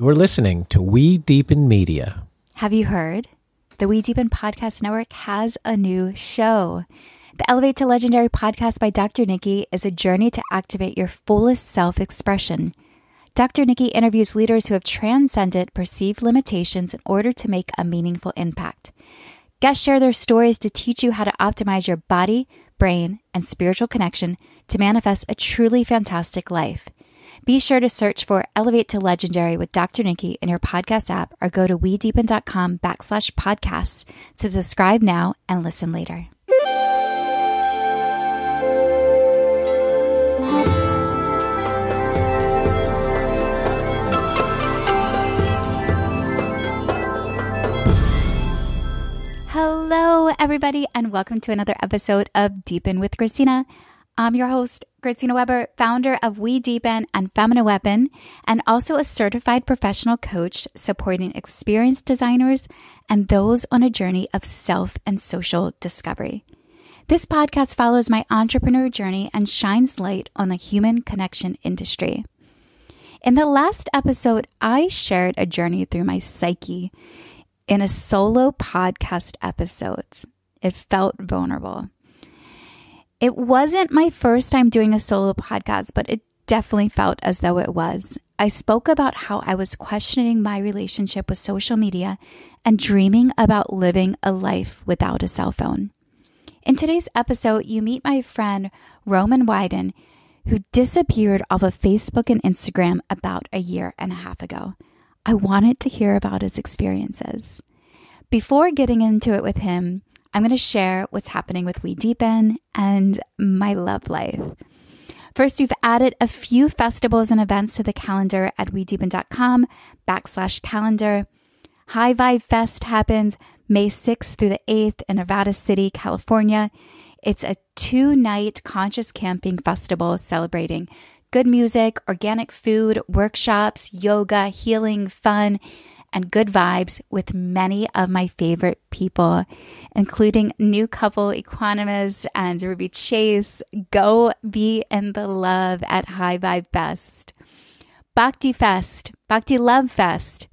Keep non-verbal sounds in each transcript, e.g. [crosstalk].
You're listening to We Deepen Media. Have you heard? The We Deepen Podcast Network has a new show. The Elevate to Legendary podcast by Dr. Nikki is a journey to activate your fullest self expression. Dr. Nikki interviews leaders who have transcended perceived limitations in order to make a meaningful impact. Guests share their stories to teach you how to optimize your body, brain, and spiritual connection to manifest a truly fantastic life. Be sure to search for Elevate to Legendary with Dr. Nikki in your podcast app or go to wedeepen.com backslash podcasts to subscribe now and listen later. Hello, everybody, and welcome to another episode of Deepen with Christina. I'm your host, Christina Weber, founder of We Deepen and Feminine Weapon, and also a certified professional coach supporting experienced designers and those on a journey of self and social discovery. This podcast follows my entrepreneur journey and shines light on the human connection industry. In the last episode, I shared a journey through my psyche in a solo podcast episode. It felt vulnerable. It wasn't my first time doing a solo podcast, but it definitely felt as though it was. I spoke about how I was questioning my relationship with social media and dreaming about living a life without a cell phone. In today's episode, you meet my friend Roman Wyden, who disappeared off of Facebook and Instagram about a year and a half ago. I wanted to hear about his experiences. Before getting into it with him, I'm going to share what's happening with We Deepen and my love life. First, we've added a few festivals and events to the calendar at wedeepen.com backslash calendar. High Vibe Fest happens May 6th through the 8th in Nevada City, California. It's a two night conscious camping festival celebrating good music, organic food, workshops, yoga, healing, fun, and good vibes with many of my favorite people, including new couple Equanimous and Ruby Chase. Go be in the love at High Vibe Fest. Bhakti Fest, Bhakti Love Fest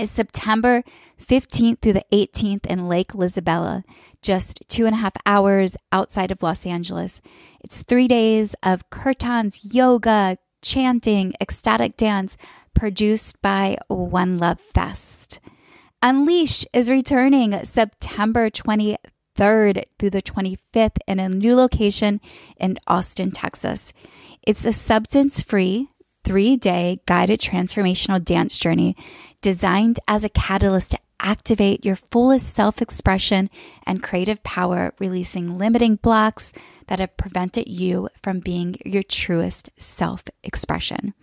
is September 15th through the 18th in Lake Isabella, just two and a half hours outside of Los Angeles. It's three days of kirtans, yoga, chanting, ecstatic dance, produced by One Love Fest. Unleash is returning September 23rd through the 25th in a new location in Austin, Texas. It's a substance free, three day guided transformational dance journey designed as a catalyst to activate your fullest self expression and creative power, releasing limiting blocks that have prevented you from being your truest self expression.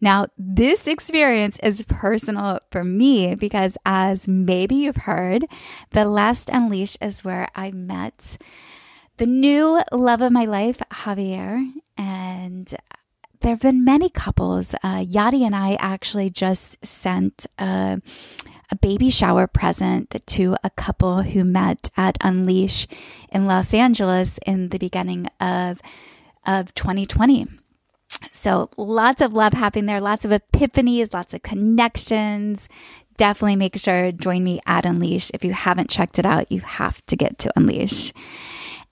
Now, this experience is personal for me because, as maybe you've heard, the last Unleash is where I met the new love of my life, Javier. And there have been many couples. Uh, Yadi and I actually just sent a, a baby shower present to a couple who met at Unleash in Los Angeles in the beginning of of 2020. So lots of love happening there, lots of epiphanies, lots of connections. Definitely make sure join me at Unleash. If you haven't checked it out, you have to get to Unleash.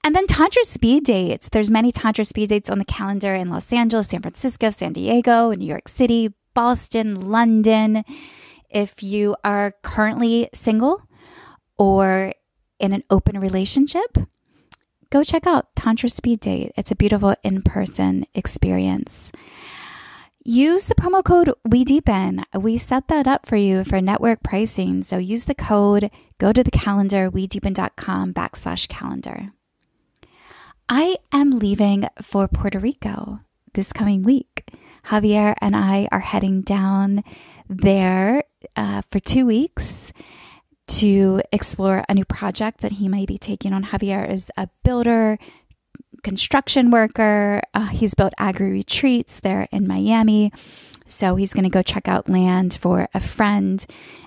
And then Tantra speed dates. There's many Tantra speed dates on the calendar in Los Angeles, San Francisco, San Diego, New York City, Boston, London. If you are currently single or in an open relationship, go check out Tantra Speed Date. It's a beautiful in person experience. Use the promo code We Deepen. We set that up for you for network pricing. So use the code, go to the calendar, we wedeepen.com backslash calendar. I am leaving for Puerto Rico this coming week. Javier and I are heading down there uh, for two weeks to explore a new project that he might be taking on. Javier is a builder, construction worker. Uh, he's built agri retreats there in Miami. So he's going to go check out land for a friend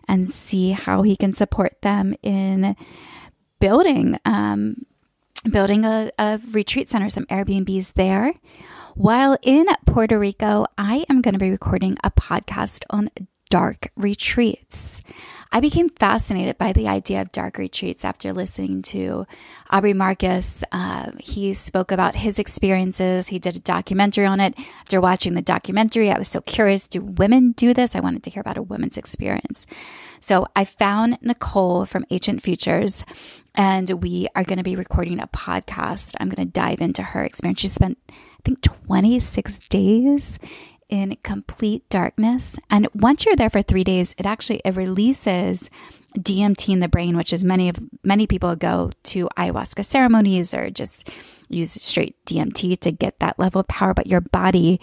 and see how he can support them in building um, building a, a retreat center, some Airbnbs there. While in Puerto Rico, I am going to be recording a podcast on dark retreats. I became fascinated by the idea of dark retreats after listening to Aubrey Marcus. Uh, he spoke about his experiences. He did a documentary on it. After watching the documentary, I was so curious do women do this? I wanted to hear about a woman's experience. So I found Nicole from Ancient Futures, and we are going to be recording a podcast. I'm going to dive into her experience. She spent, I think, 26 days in complete darkness. And once you're there for three days, it actually it releases DMT in the brain, which is many of many people go to ayahuasca ceremonies or just use straight DMT to get that level of power, but your body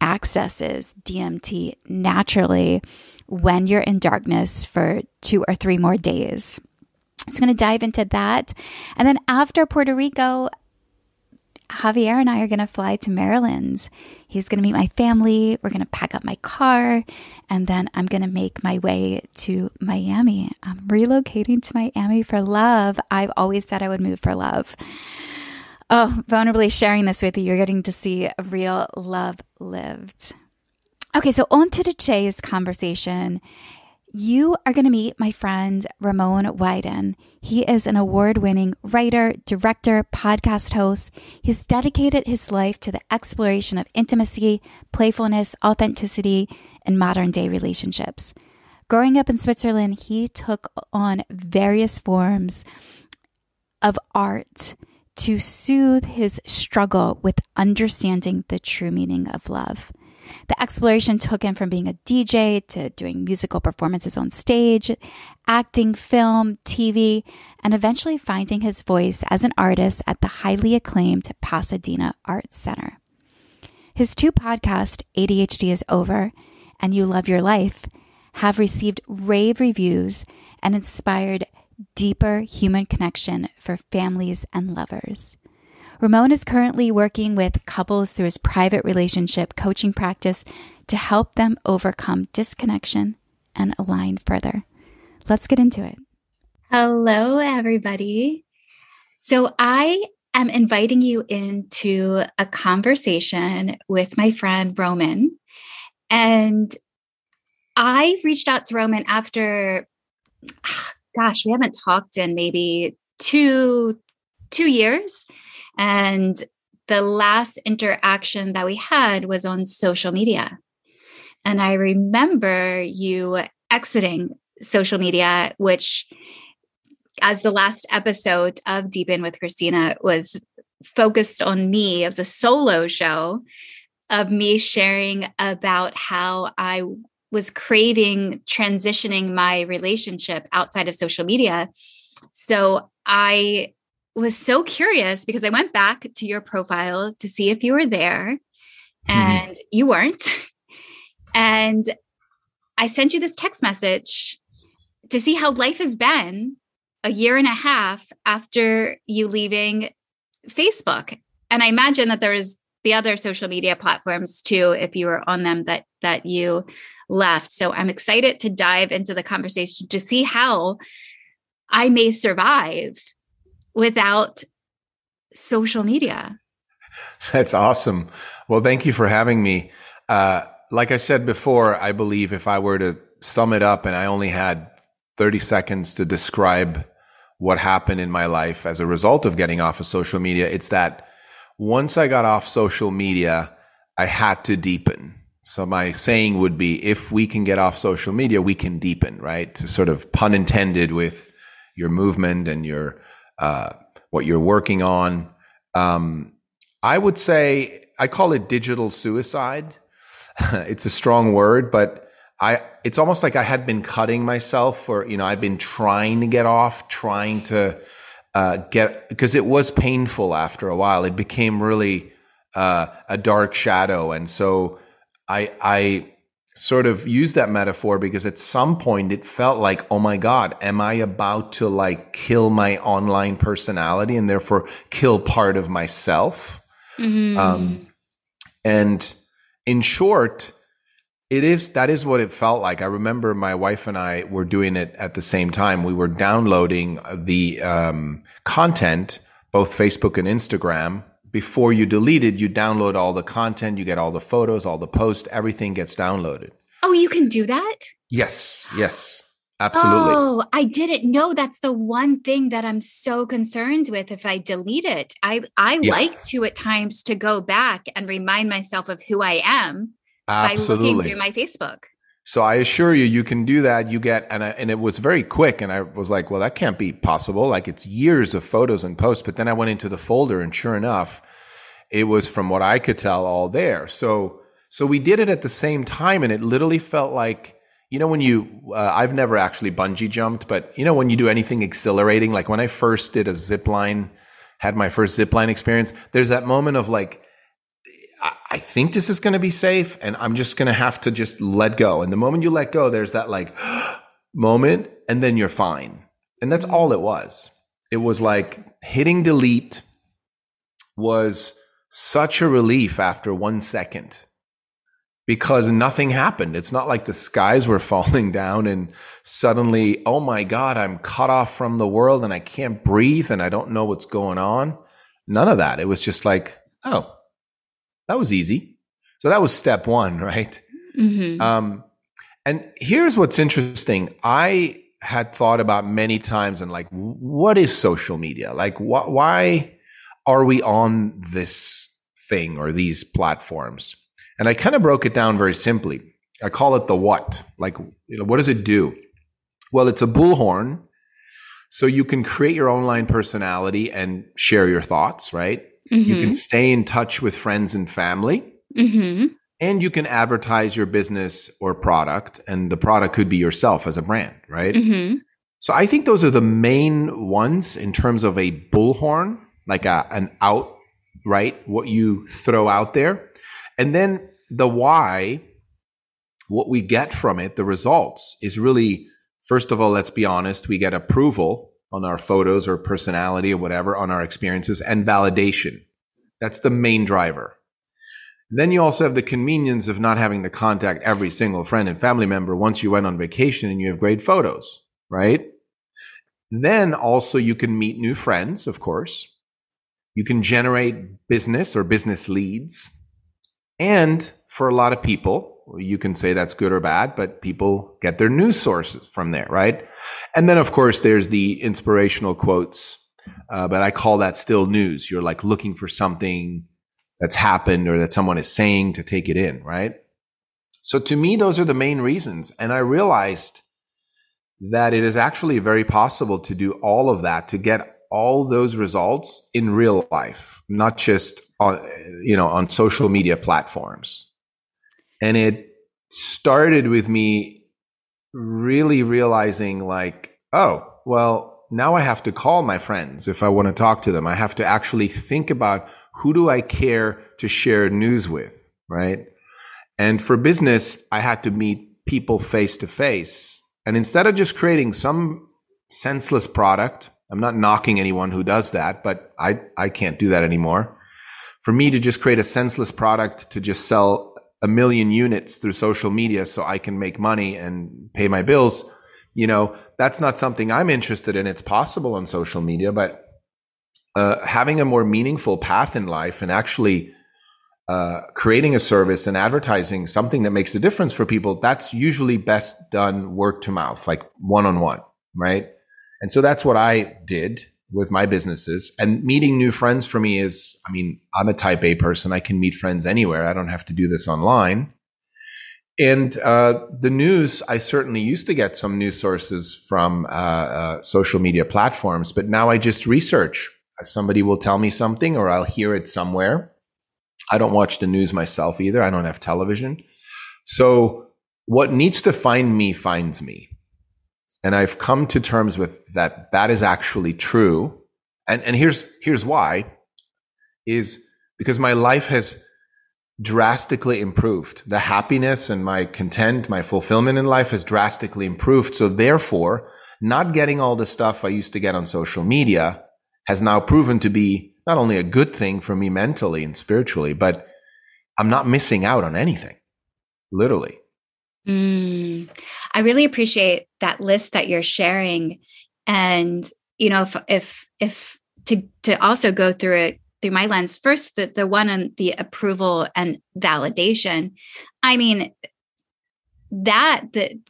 accesses DMT naturally when you're in darkness for two or three more days. So I'm going to dive into that. And then after Puerto Rico, Javier and I are going to fly to Maryland. He's going to meet my family. We're going to pack up my car, and then I'm going to make my way to Miami. I'm relocating to Miami for love. I've always said I would move for love. Oh, vulnerably sharing this with you, you're getting to see real love lived. Okay, so on to today's conversation you are going to meet my friend Roman Wyden. He is an award winning writer, director, podcast host. He's dedicated his life to the exploration of intimacy, playfulness, authenticity, and modern day relationships. Growing up in Switzerland, he took on various forms of art to soothe his struggle with understanding the true meaning of love. The exploration took him from being a DJ to doing musical performances on stage, acting, film, TV, and eventually finding his voice as an artist at the highly acclaimed Pasadena Arts Center. His two podcasts, ADHD is Over and You Love Your Life, have received rave reviews and inspired deeper human connection for families and lovers. Roman is currently working with couples through his private relationship coaching practice to help them overcome disconnection and align further. Let's get into it. Hello, everybody. So, I am inviting you into a conversation with my friend Roman. And I reached out to Roman after, [sighs] gosh, we haven't talked in maybe two two years and the last interaction that we had was on social media. And I remember you exiting social media, which, as the last episode of Deepen with Christina was focused on me as a solo show of me sharing about how I was craving transitioning my relationship outside of social media. So I was so curious because I went back to your profile to see if you were there mm-hmm. and mm-hmm. you weren't. [laughs] And I sent you this text message to see how life has been a year and a half after you leaving Facebook. And I imagine that there was the other social media platforms too if you were on them that that you left. So I'm excited to dive into the conversation to see how I may survive without social media. [laughs] That's awesome. Well, thank you for having me. Uh, like I said before, I believe if I were to sum it up and I only had 30 seconds to describe what happened in my life as a result of getting off of social media, it's that once I got off social media, I had to deepen. So my saying would be if we can get off social media, we can deepen, right? To sort of pun intended with your movement and your uh, what you're working on. Um, I would say I call it digital suicide. [laughs] it's a strong word, but I it's almost like I had been cutting myself for you know I'd been trying to get off, trying to uh, get because it was painful after a while. It became really uh, a dark shadow, and so I I sort of use that metaphor because at some point it felt like, oh my God, am I about to like kill my online personality and therefore kill part of myself? Mm-hmm. Um, and in short, it is that is what it felt like. I remember my wife and I were doing it at the same time. We were downloading the um, content, both Facebook and Instagram, before you delete it, you download all the content, you get all the photos, all the posts, everything gets downloaded. Oh, you can do that? Yes, yes. Absolutely. Oh, I didn't know that's the one thing that I'm so concerned with if I delete it. I I yeah. like to at times to go back and remind myself of who I am Absolutely. by looking through my Facebook. So I assure you, you can do that. You get, and I, and it was very quick. And I was like, well, that can't be possible. Like it's years of photos and posts. But then I went into the folder, and sure enough, it was from what I could tell all there. So so we did it at the same time, and it literally felt like you know when you uh, I've never actually bungee jumped, but you know when you do anything exhilarating, like when I first did a zip line, had my first zip line experience. There's that moment of like I think this is going to be safe and I'm just going to have to just let go. And the moment you let go, there's that like [gasps] moment and then you're fine. And that's all it was. It was like hitting delete was such a relief after one second because nothing happened. It's not like the skies were [laughs] falling down and suddenly, oh my God, I'm cut off from the world and I can't breathe and I don't know what's going on. None of that. It was just like, oh, that was easy. So that was step one, [laughs] right? Mm-hmm. Um, and here's what's interesting. I had thought about many times and like, what is social media? Like, wh- why are we on this thing or these platforms? And I kind of broke it down very simply. I call it the what. Like, you know, what does it do? Well, it's a bullhorn. So you can create your online personality and share your thoughts, right? Mm-hmm. You can mm-hmm. stay in touch with friends and family. Mm-hmm. And you can advertise your business or product, and the product could be yourself as a brand, right? Mm-hmm. So I think those are the main ones in terms of a bullhorn, like a, an out, right? What you throw out there. And then the why, what we get from it, the results is really, first of all, let's be honest, we get approval on our photos or personality or whatever, on our experiences and validation. That's the main driver. Then you also have the convenience of not having to contact every single friend and family member once you went on vacation and you have great photos, right? Then also you can meet new friends, of course. You can generate business or business leads. And for a lot of people, you can say that's good or bad, but people get their news sources from there, right? And then, of course, there's the inspirational quotes, uh, but I call that still news. You're like looking for something that's happened or that someone is saying to take it in, right? So to me, those are the main reasons. And I realized that it is actually very possible to do all of that to get all those results in real life, not just on, you know, on social media platforms. And it started with me really realizing like, oh, well, now I have to call my friends if I want to talk to them. I have to actually think about who do I care to share news with, right? And for business, I had to meet people face to face. And instead of just creating some senseless product I'm not knocking anyone who does that, but I, I can't do that anymore. For me to just create a senseless product to just sell a million units through social media so I can make money and pay my bills, you know, that's not something I'm interested in. It's possible on social media, but uh, having a more meaningful path in life and actually uh, creating a service and advertising something that makes a difference for people, that's usually best done word to mouth, like one on one, right? And so that's what I did with my businesses. And meeting new friends for me is, I mean, I'm a type A person. I can meet friends anywhere. I don't have to do this online. And uh, the news, I certainly used to get some news sources from uh, uh, social media platforms, but now I just research. Somebody will tell me something or I'll hear it somewhere. I don't watch the news myself either. I don't have television. So what needs to find me finds me. And I've come to terms with that that is actually true. And and here's here's why is because my life has drastically improved. The happiness and my content, my fulfillment in life has drastically improved. So therefore, not getting all the stuff I used to get on social media has now proven to be not only a good thing for me mentally and spiritually, but I'm not missing out on anything. Literally. Mm, I really appreciate that list that you're sharing. And, you know, if, if, if to, to also go through it through my lens, first, the, the one on the approval and validation. I mean, that the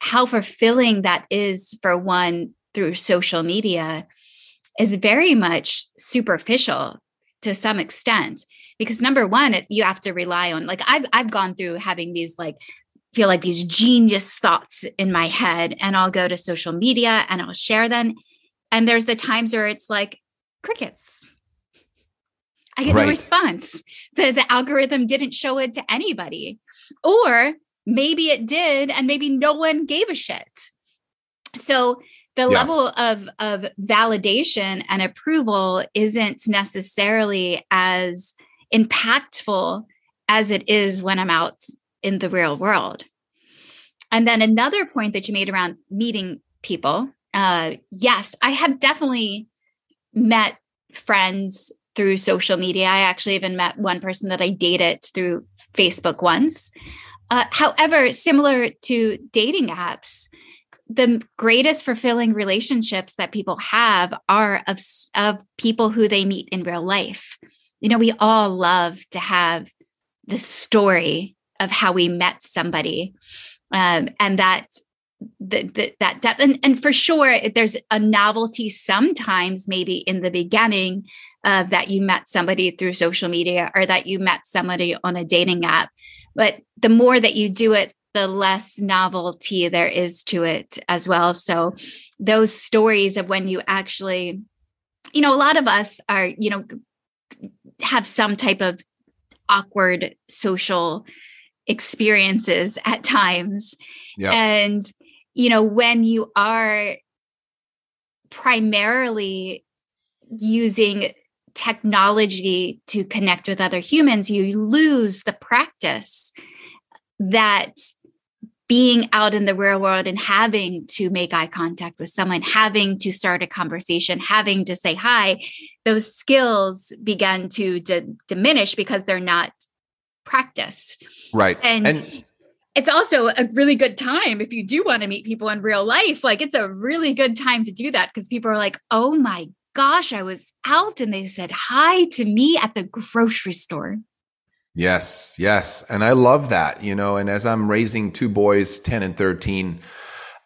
how fulfilling that is for one through social media is very much superficial to some extent because number one it, you have to rely on like i've i've gone through having these like feel like these genius thoughts in my head and i'll go to social media and i'll share them. And there's the times where it's like crickets. I get right. no response. The, the algorithm didn't show it to anybody. Or maybe it did and maybe no one gave a shit. So the yeah. level of of validation and approval isn't necessarily as impactful as it is when i'm out in the real world. And then another point that you made around meeting people uh yes i have definitely met friends through social media. I actually even met one person that i dated through facebook once. Uh, however, similar to dating apps, the greatest fulfilling relationships that people have are of, of people who they meet in real life. You know, we all love to have the story of how we met somebody. Um, and that the, the, that depth and, and for sure there's a novelty sometimes maybe in the beginning of that you met somebody through social media or that you met somebody on a dating app but the more that you do it the less novelty there is to it as well so those stories of when you actually you know a lot of us are you know have some type of awkward social experiences at times yeah. and you know when you are primarily using technology to connect with other humans, you lose the practice that being out in the real world and having to make eye contact with someone, having to start a conversation, having to say hi, those skills begin to d- diminish because they're not practiced. Right. And, and it's also a really good time if you do want to meet people in real life. Like it's a really good time to do that because people are like, oh my gosh, I was out and they said hi to me at the grocery store. Yes, yes. And I love that, you know. And as I'm raising two boys, 10 and 13,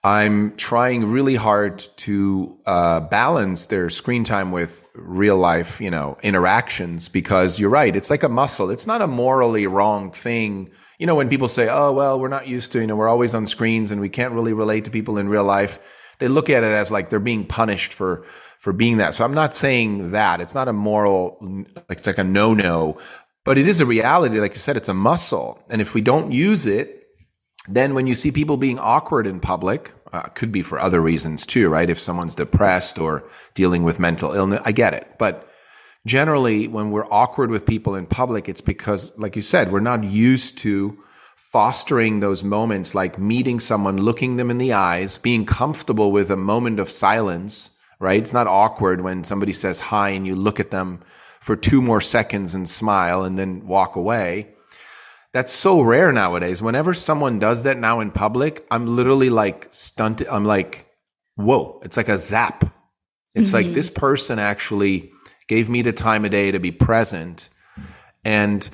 I'm trying really hard to uh, balance their screen time with real life, you know, interactions because you're right. It's like a muscle. It's not a morally wrong thing. You know, when people say, oh, well, we're not used to, you know, we're always on screens and we can't really relate to people in real life, they look at it as like they're being punished for for being that. So I'm not saying that. It's not a moral, like it's like a no no, but it is a reality. Like you said, it's a muscle. And if we don't use it, then when you see people being awkward in public, uh, could be for other reasons too, right? If someone's depressed or dealing with mental illness, I get it. But generally, when we're awkward with people in public, it's because, like you said, we're not used to fostering those moments like meeting someone, looking them in the eyes, being comfortable with a moment of silence right? It's not awkward when somebody says hi and you look at them for two more seconds and smile and then walk away. That's so rare nowadays. Whenever someone does that now in public, I'm literally like stunted. I'm like, whoa, it's like a zap. It's mm-hmm. like this person actually gave me the time of day to be present. And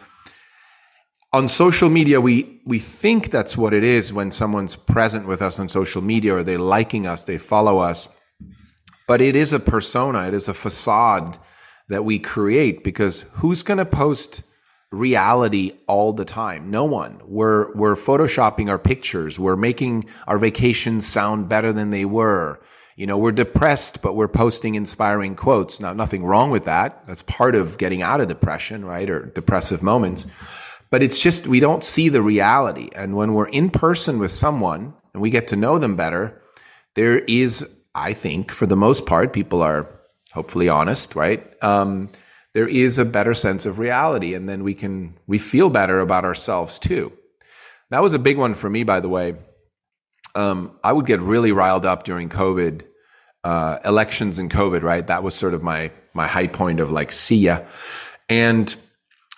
on social media, we we think that's what it is when someone's present with us on social media or they're liking us, they follow us but it is a persona, it is a facade that we create because who's going to post reality all the time? No one. We're we're photoshopping our pictures. We're making our vacations sound better than they were. You know, we're depressed, but we're posting inspiring quotes. Now, nothing wrong with that. That's part of getting out of depression, right? Or depressive moments. But it's just we don't see the reality. And when we're in person with someone and we get to know them better, there is I think for the most part, people are hopefully honest, right? Um, there is a better sense of reality, and then we can we feel better about ourselves too. That was a big one for me, by the way. Um, I would get really riled up during COVID, uh, elections and COVID, right? That was sort of my my high point of like, see ya. And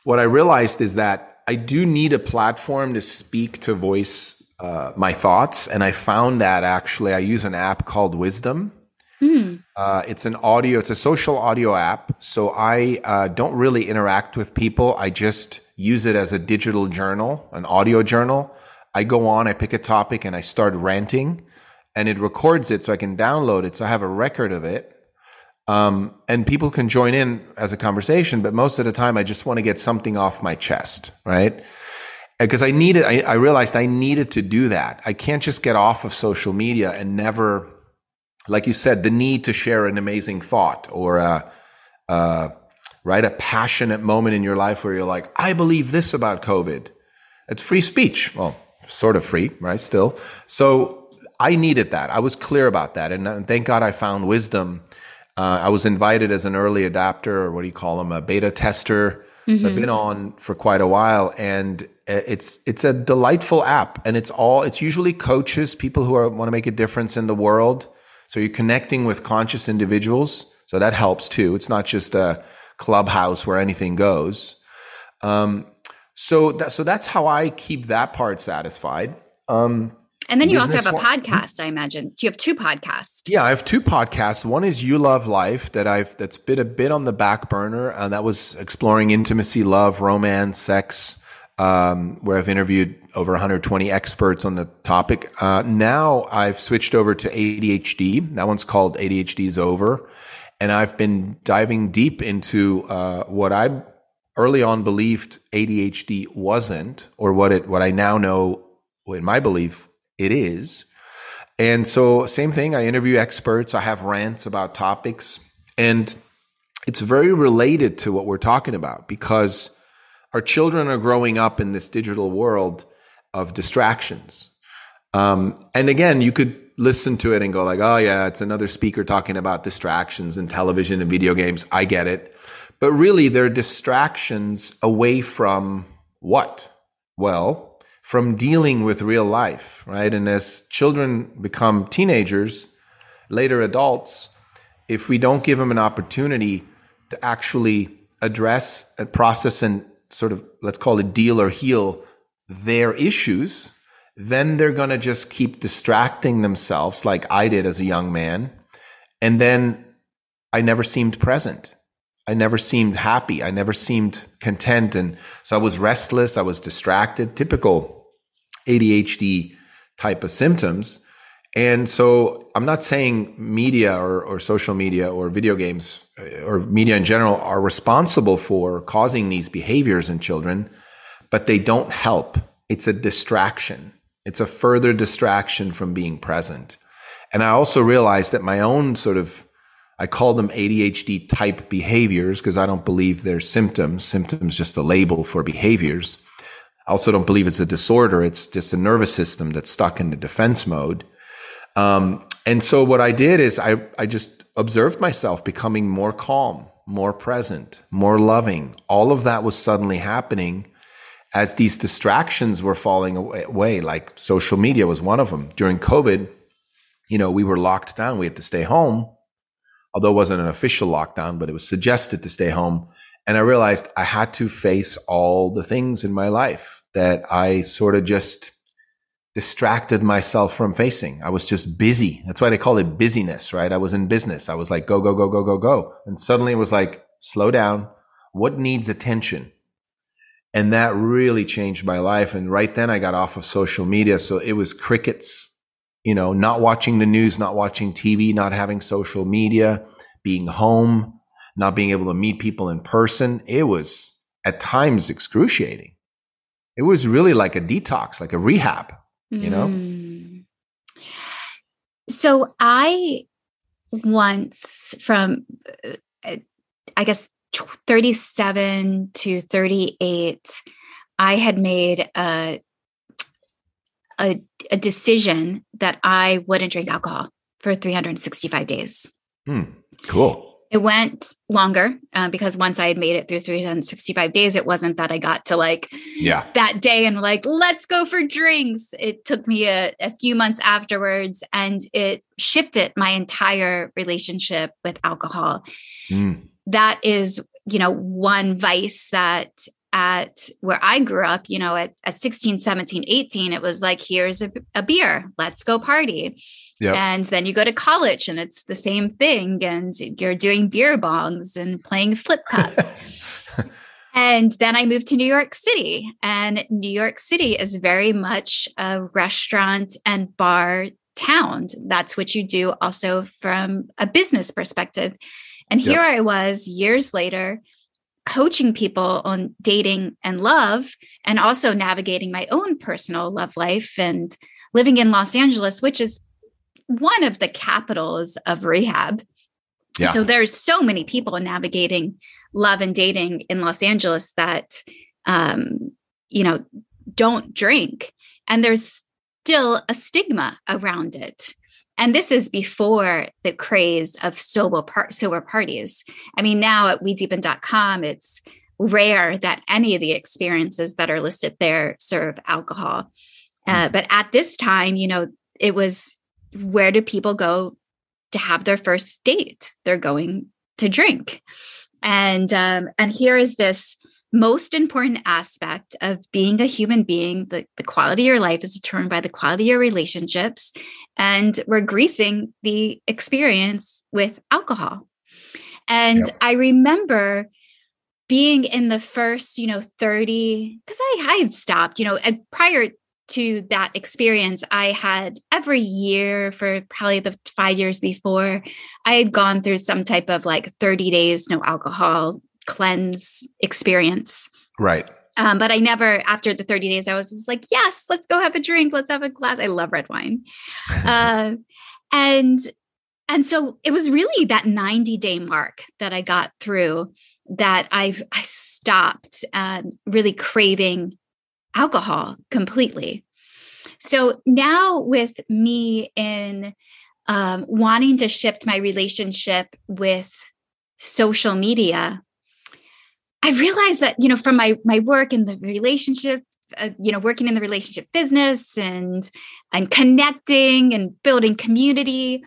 what I realized is that I do need a platform to speak to voice uh, my thoughts, and I found that actually I use an app called Wisdom. Mm. Uh, it's an audio, it's a social audio app. So I uh, don't really interact with people. I just use it as a digital journal, an audio journal. I go on, I pick a topic, and I start ranting, and it records it so I can download it. So I have a record of it. Um, and people can join in as a conversation, but most of the time I just want to get something off my chest, right? Because I needed, I, I realized I needed to do that. I can't just get off of social media and never, like you said, the need to share an amazing thought or, uh, uh, right, a passionate moment in your life where you're like, I believe this about COVID. It's free speech. Well, sort of free, right? Still. So I needed that. I was clear about that. And, and thank God I found wisdom uh, I was invited as an early adapter, or what do you call them, a beta tester. Mm-hmm. So I've been on for quite a while, and uh, it's it's a delightful app, and it's all it's usually coaches, people who are, want to make a difference in the world. So you're connecting with conscious individuals, so that helps too. It's not just a clubhouse where anything goes. Um, so that so that's how I keep that part satisfied. Um, and then you also have a one. podcast, I imagine. Do you have two podcasts? Yeah, I have two podcasts. One is You Love Life that I've that's been a bit on the back burner, and uh, that was exploring intimacy, love, romance, sex, um, where I've interviewed over 120 experts on the topic. Uh, now I've switched over to ADHD. That one's called ADHD is over, and I've been diving deep into uh, what I early on believed ADHD wasn't, or what it what I now know, in my belief it is. And so, same thing, I interview experts, I have rants about topics, and it's very related to what we're talking about because our children are growing up in this digital world of distractions. Um, and again, you could listen to it and go like, "Oh yeah, it's another speaker talking about distractions and television and video games." I get it, but really, they're distractions away from what? Well, from dealing with real life, right? And as children become teenagers, later adults, if we don't give them an opportunity to actually address and process and sort of, let's call it deal or heal their issues, then they're going to just keep distracting themselves like I did as a young man. And then I never seemed present. I never seemed happy. I never seemed content. And so I was restless. I was distracted, typical ADHD type of symptoms. And so I'm not saying media or, or social media or video games uh, or media in general are responsible for causing these behaviors in children, but they don't help. It's a distraction. It's a further distraction from being present. And I also realized that my own sort of I call them ADHD type behaviors because I don't believe they're symptoms. Symptoms just a label for behaviors. I also don't believe it's a disorder. It's just a nervous system that's stuck in the defense mode. Um, and so what I did is I, I just observed myself becoming more calm, more present, more loving. All of that was suddenly happening as these distractions were falling away, like social media was one of them. During COVID, you know, we were locked down. We had to stay home although it wasn't an official lockdown, but it was suggested to stay home. And I realized I had to face all the things in my life that I sort of just distracted myself from facing. I was just busy. That's why they call it busyness, right? I was in business. I was like, go, go, go, go, go, go. And suddenly it was like, slow down. What needs attention? And that really changed my life. And right then I got off of social media. So it was crickets you know, not watching the news, not watching TV, not having social media, being home, not being able to meet people in person. It was at times excruciating. It was really like a detox, like a rehab, you know? Mm. So I once from, uh, I guess, 37 to 38, I had made a a, a decision that I wouldn't drink alcohol for 365 days. Hmm, cool. It went longer uh, because once I had made it through 365 days, it wasn't that I got to like yeah. that day and like, let's go for drinks. It took me a, a few months afterwards and it shifted my entire relationship with alcohol. Mm. That is, you know, one vice that at where I grew up, you know, at, at 16, 17, 18, it was like, here's a, a beer, let's go party. Yep. And then you go to college and it's the same thing. And you're doing beer bongs and playing flip cup. [laughs] And then I moved to New York City, and New York City is very much a restaurant and bar town. That's what you do also from a business perspective. And here yep. I was years later coaching people on dating and love, and also navigating my own personal love life and living in Los Angeles, which is one of the capitals of rehab. Yeah. So there's so many people navigating love and dating in Los Angeles that um, you know don't drink, and there's still a stigma around it. And this is before the craze of sober, par- sober parties. I mean, now at wedeepen.com, it's rare that any of the experiences that are listed there serve alcohol. Uh, hmm. but at this time, you know, it was where do people go to have their first date? They're going to drink. And um, and here is this most important aspect of being a human being the, the quality of your life is determined by the quality of your relationships and we're greasing the experience with alcohol and yep. i remember being in the first you know 30 because I, I had stopped you know and prior to that experience i had every year for probably the five years before i had gone through some type of like 30 days no alcohol cleanse experience. Right. Um, but I never, after the 30 days, I was just like, yes, let's go have a drink. Let's have a glass. I love red wine. [laughs] uh, and, and so it was really that 90 day mark that I got through that I've, I stopped um, really craving alcohol completely. So now with me in um, wanting to shift my relationship with social media, I realized that, you know, from my my work in the relationship, uh, you know, working in the relationship business and and connecting and building community,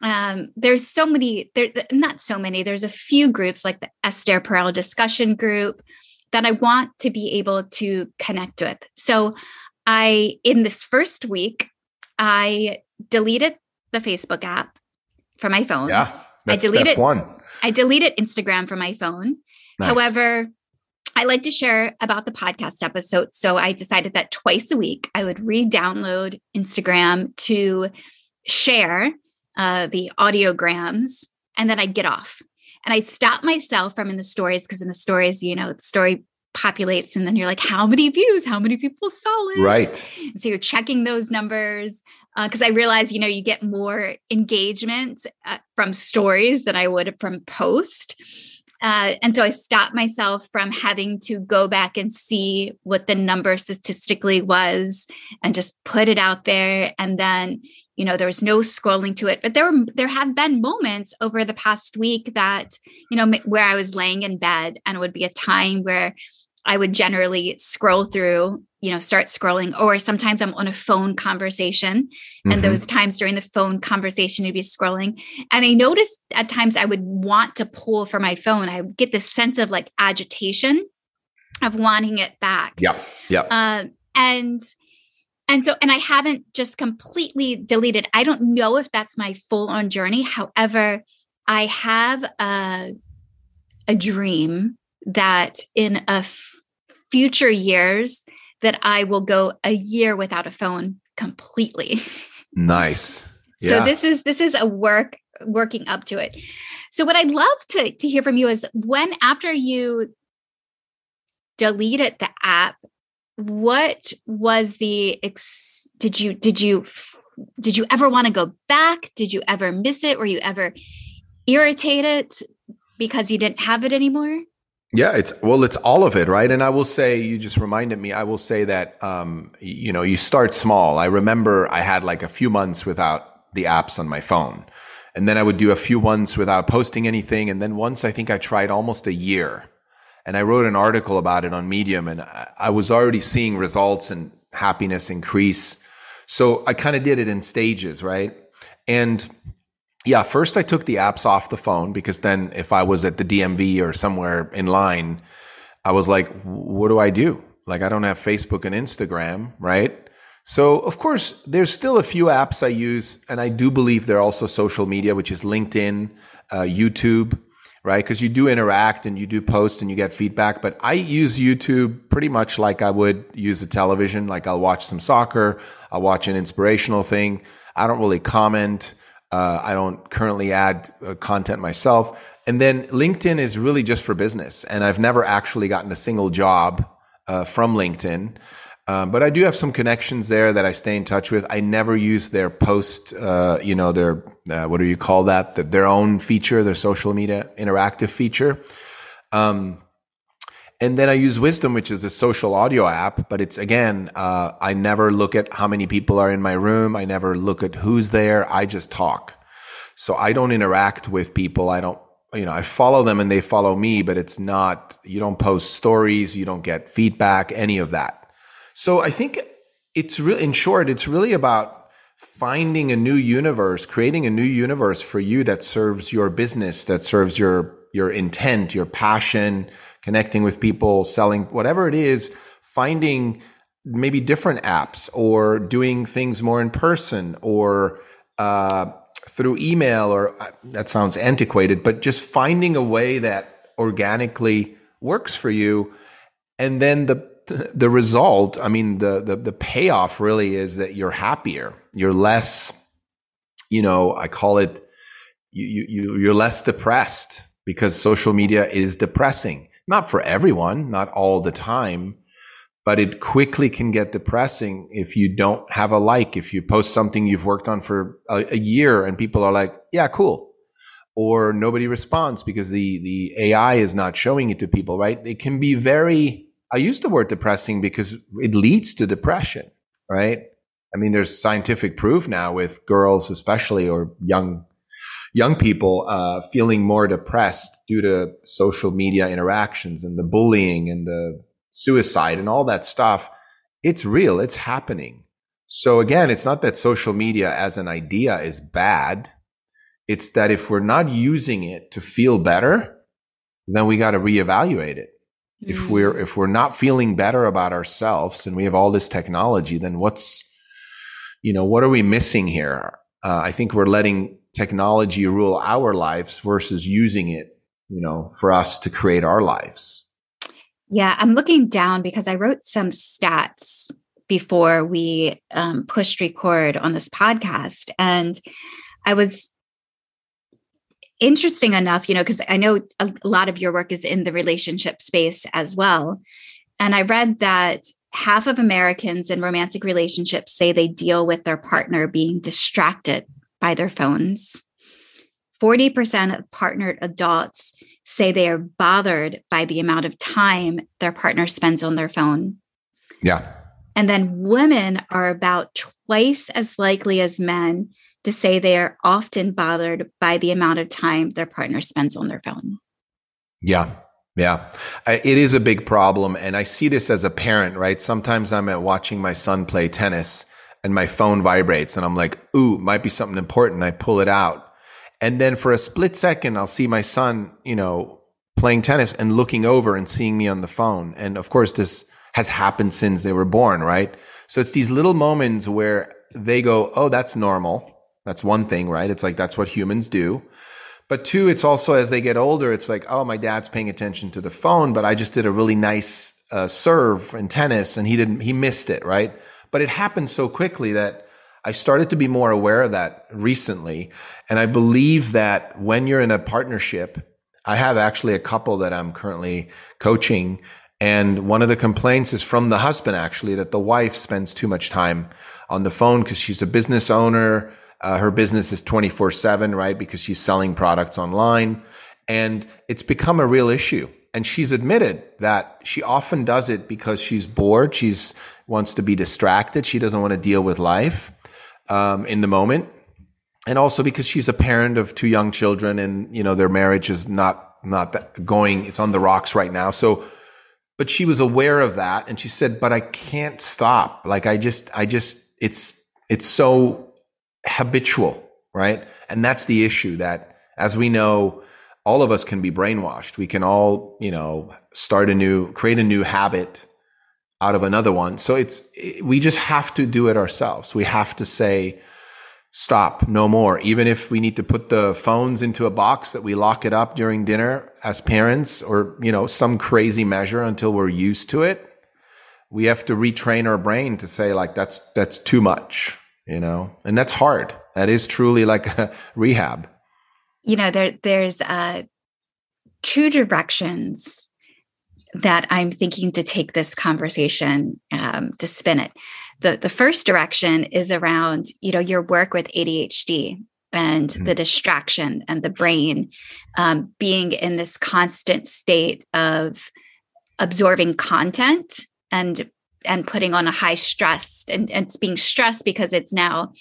um, there's so many there not so many there's a few groups like the esther perel discussion group that i want to be able to connect with. So i in this first week i deleted the facebook app from my phone. Yeah that's I deleted, step one. I deleted instagram from my phone Nice. However, I like to share about the podcast episode. So I decided that twice a week I would re download Instagram to share uh, the audiograms and then I'd get off. And I'd stop myself from in the stories because in the stories, you know, the story populates and then you're like, how many views? How many people saw it? Right. And so you're checking those numbers because uh, I realize, you know, you get more engagement uh, from stories than I would from post. Uh, and so I stopped myself from having to go back and see what the number statistically was and just put it out there. And then, you know, there was no scrolling to it. But there were there have been moments over the past week that, you know, where I was laying in bed and it would be a time where I would generally scroll through, you know, start scrolling, or sometimes I'm on a phone conversation. Mm-hmm. And those times during the phone conversation, you'd be scrolling. And I noticed at times I would want to pull for my phone. I would get this sense of like agitation of wanting it back. Yeah. Yeah. Uh, and and so and i haven't just completely deleted i don't know if that's my full on journey however i have a a dream that in a future years that I will go a year without a phone completely. [laughs] Nice. Yeah. So this is this is a work working up to it. So what I'd love to to hear from you is when after you deleted the app, what was the ex- did you did you did you ever want to go back? Did you ever miss it? Were you ever irritated because you didn't have it anymore? Yeah, it's well, it's all of it, right? And I will say, you just reminded me. I will say that, um, you know, you start small. I remember I had like a few months without the apps on my phone, and then I would do a few months without posting anything, and then once I think I tried almost a year, and I wrote an article about it on Medium, and I, I was already seeing results and happiness increase. So I kind of did it in stages, right? And yeah, first I took the apps off the phone because then if I was at the DMV or somewhere in line, I was like, what do I do? Like, I don't have Facebook and Instagram, right? So, of course, there's still a few apps I use, and I do believe they're also social media, which is LinkedIn, uh, YouTube, right? Because you do interact and you do post and you get feedback. But I use YouTube pretty much like I would use a television. Like I'll watch some soccer, I'll watch an inspirational thing. I don't really comment. Uh, I don't currently add uh, content myself. And then LinkedIn is really just for business. And I've never actually gotten a single job uh, from LinkedIn. Um, but I do have some connections there that I stay in touch with. I never use their post, uh, you know, their, uh, what do you call that? The, their own feature, their social media interactive feature. Um, and then I use Wisdom, which is a social audio app, but it's again, uh, I never look at how many people are in my room. I never look at who's there. I just talk. So I don't interact with people. I don't, you know, I follow them and they follow me, but it's not, you don't post stories, you don't get feedback, any of that. So I think it's really, in short, it's really about finding a new universe, creating a new universe for you that serves your business, that serves your, your intent, your passion, connecting with people, selling, whatever it is, finding maybe different apps or doing things more in person or uh, through email or uh, that sounds antiquated, but just finding a way that organically works for you. And then the the result, I mean, the, the the payoff really is that you're happier. You're less, you know, I call it you you you're less depressed because social media is depressing not for everyone, not all the time, but it quickly can get depressing if you don't have a like, if you post something you've worked on for a, a year and people are like, yeah, cool. Or nobody responds because the, the AI is not showing it to people, right? It can be very, I use the word depressing because it leads to depression, right? I mean, there's scientific proof now with girls, especially, or young young people uh, feeling more depressed due to social media interactions and the bullying and the suicide and all that stuff, it's real, it's happening. So again, it's not that social media as an idea is bad. It's that if we're not using it to feel better, then we got to reevaluate it. Mm. If we're if we're not feeling better about ourselves and we have all this technology, then what's you know what are we missing here? Uh, I think we're letting technology rule our lives versus using it, you know, for us to create our lives. Yeah, I'm looking down because I wrote some stats before we um, pushed record on this podcast. And I was interesting enough, you know, because I know a, a lot of your work is in the relationship space as well. And I read that half of Americans in romantic relationships say they deal with their partner being distracted by their phones. 40% of partnered adults say they are bothered by the amount of time their partner spends on their phone. Yeah. And then women are about twice as likely as men to say they are often bothered by the amount of time their partner spends on their phone. Yeah. Yeah. It is a big problem. And I see this as a parent, right? Sometimes I'm at watching my son play tennis and my phone vibrates and I'm like, ooh, might be something important. I pull it out. And then for a split second, I'll see my son, you know, playing tennis and looking over and seeing me on the phone. And of course, this has happened since they were born, right? So it's these little moments where they go, oh, that's normal. That's one thing, right? It's like, that's what humans do. But two, it's also as they get older, it's like, oh, my dad's paying attention to the phone, but I just did a really nice uh, serve in tennis and he didn't, he missed it, right? But it happened so quickly that I started to be more aware of that recently. And I believe that when you're in a partnership, I have actually a couple that I'm currently coaching. And one of the complaints is from the husband, actually, that the wife spends too much time on the phone because she's a business owner. Uh, her business is 24 7, right? Because she's selling products online. And it's become a real issue. And she's admitted that she often does it because she's bored. She's wants to be distracted. She doesn't want to deal with life um, in the moment, and also because she's a parent of two young children, and you know their marriage is not not going. It's on the rocks right now. So, but she was aware of that, and she said, "But I can't stop. Like I just, I just, it's it's so habitual, right? And that's the issue. That as we know." all of us can be brainwashed. We can all, you know, start a new, create a new habit out of another one. So it's we just have to do it ourselves. We have to say, stop, no more. Even if we need to put the phones into a box that we lock it up during dinner as parents or, you know, some crazy measure until we're used to it, we have to retrain our brain to say like that's that's too much, you know. And that's hard. That is truly like a rehab. You know, there there's uh two directions that I'm thinking to take this conversation um, to spin it the the first direction is around you know your work with ADHD and mm-hmm. the distraction and the brain um, being in this constant state of absorbing content and and putting on a high stress and, and it's being stressed because it's now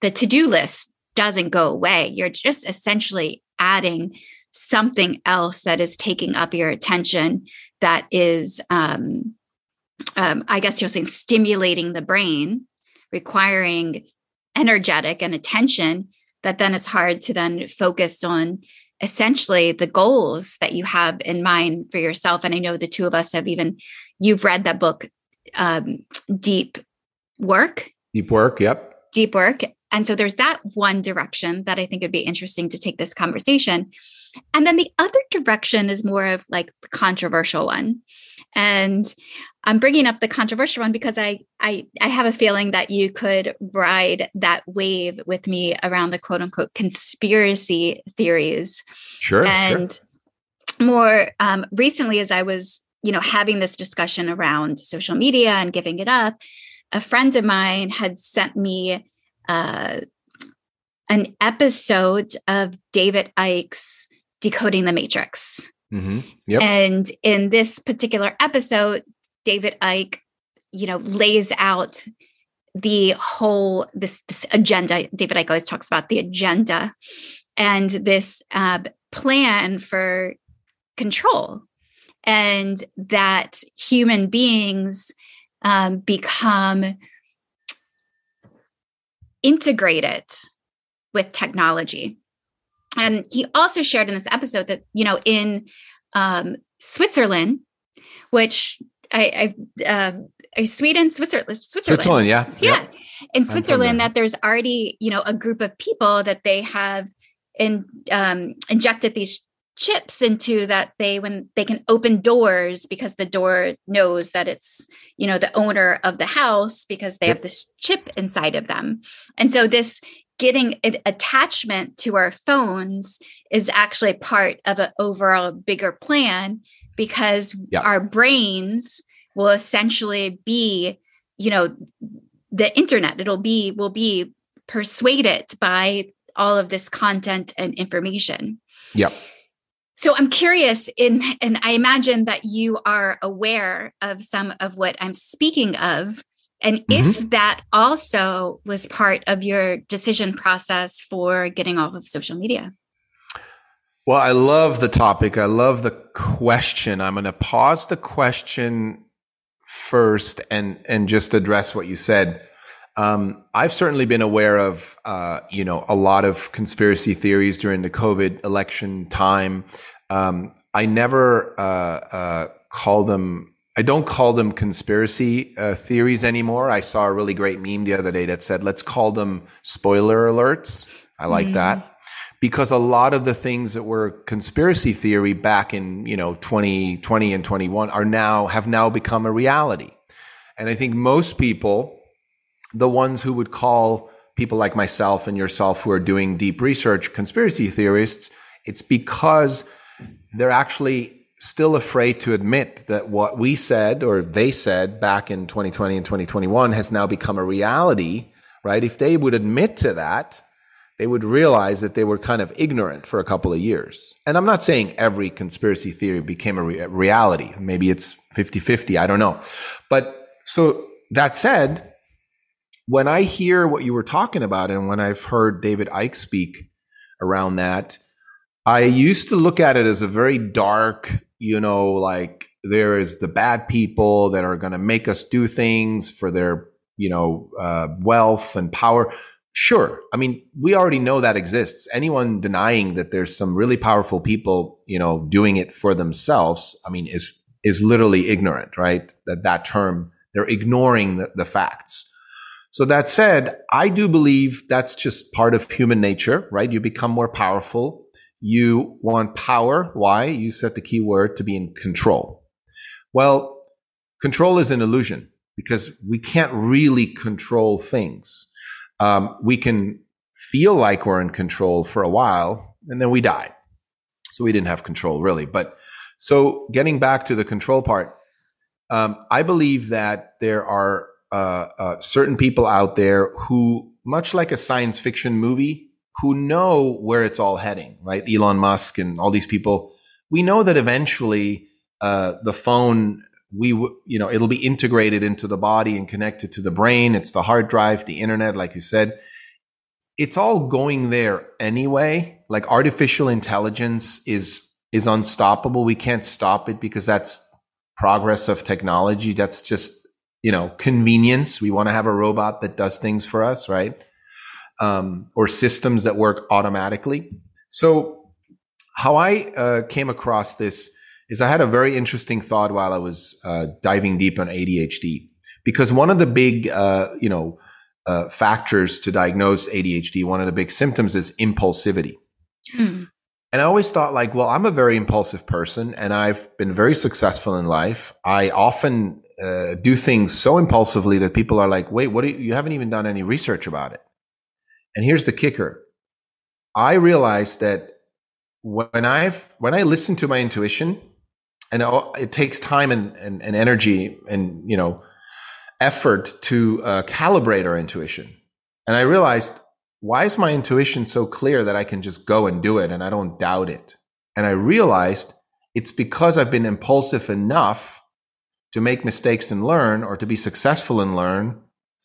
the to-do list doesn't go away you're just essentially adding something else that is taking up your attention that is um, um, I guess you're saying stimulating the brain, requiring energetic and attention, that then it's hard to then focus on essentially the goals that you have in mind for yourself. And I know the two of us have even, you've read that book, um, Deep Work. Deep Work, yep. Deep Work. And so there's that one direction that I think would be interesting to take this conversation. And then the other direction is more of like the controversial one. And I'm bringing up the controversial one because I, I I have a feeling that you could ride that wave with me around the quote unquote conspiracy theories. Sure. And sure. more um, recently, as I was you know having this discussion around social media and giving it up, a friend of mine had sent me uh, an episode of David Icke's Decoding the Matrix. Mm-hmm. Yep. And in this particular episode, David Icke, you know, lays out the whole this this agenda. David Icke always talks about the agenda and this uh, plan for control, and that human beings um, become integrated with technology. And he also shared in this episode that you know in um, Switzerland, which I, I uh, Sweden, Switzerland, Switzerland, Switzerland, yeah, yeah, yep. in Switzerland, that there's already you know a group of people that they have in, um, injected these chips into that they when they can open doors because the door knows that it's you know the owner of the house because they yep. have this chip inside of them and so this getting an attachment to our phones is actually part of an overall bigger plan because yeah. our brains will essentially be you know the internet it'll be will be persuaded by all of this content and information yep so i'm curious in and i imagine that you are aware of some of what i'm speaking of and mm-hmm. if that also was part of your decision process for getting off of social media. Well, I love the topic. I love the question. I'm going to pause the question first and and just address what you said. Um, I've certainly been aware of uh, you know a lot of conspiracy theories during the COVID election time. Um, I never uh, uh, call them I don't call them conspiracy uh, theories anymore. I saw a really great meme the other day that said, let's call them spoiler alerts. I like mm. that because a lot of the things that were conspiracy theory back in, you know, 2020 and 21 are now, have now become a reality. And I think most people, the ones who would call people like myself and yourself who are doing deep research conspiracy theorists, it's because they're actually still afraid to admit that what we said or they said back in 2020 and 2021 has now become a reality, right? If they would admit to that, they would realize that they were kind of ignorant for a couple of years. And I'm not saying every conspiracy theory became a re- reality. Maybe it's 50 50. I don't know. But so that said, when I hear what you were talking about and when I've heard David Icke speak around that, I used to look at it as a very dark, you know, like there is the bad people that are going to make us do things for their, you know, uh, wealth and power. Sure. I mean, we already know that exists. Anyone denying that there's some really powerful people, you know, doing it for themselves, I mean, is is literally ignorant, right? That that term, they're ignoring the, the facts. So that said, I do believe that's just part of human nature, right? You become more powerful. You want power. Why? You set the key word to be in control. Well, control is an illusion because we can't really control things. Um, we can feel like we're in control for a while and then we die. So we didn't have control really. But so getting back to the control part, um, I believe that there are uh, uh, certain people out there who, much like a science fiction movie, who know where it's all heading, right? Elon Musk and all these people. We know that eventually uh, the phone, we you know, it'll be integrated into the body and connected to the brain. It's the hard drive, the internet, like you said. It's all going there anyway. Like artificial intelligence is is unstoppable. We can't stop it because that's progress of technology. That's just you know convenience. We want to have a robot that does things for us, right? um, or systems that work automatically. So, how I uh, came across this is I had a very interesting thought while I was uh, diving deep on ADHD, because one of the big, uh, you know, uh, factors to diagnose ADHD, one of the big symptoms is impulsivity. Mm. And I always thought, like, well, I'm a very impulsive person, and I've been very successful in life. I often uh, do things so impulsively that people are like, "Wait, what? You, you haven't even done any research about it." And here's the kicker. I realized that when I've when I listen to my intuition, and it takes time and, and, and energy and you know effort to uh, calibrate our intuition. And I realized why is my intuition so clear that I can just go and do it and I don't doubt it. And I realized it's because I've been impulsive enough to make mistakes and learn or to be successful and learn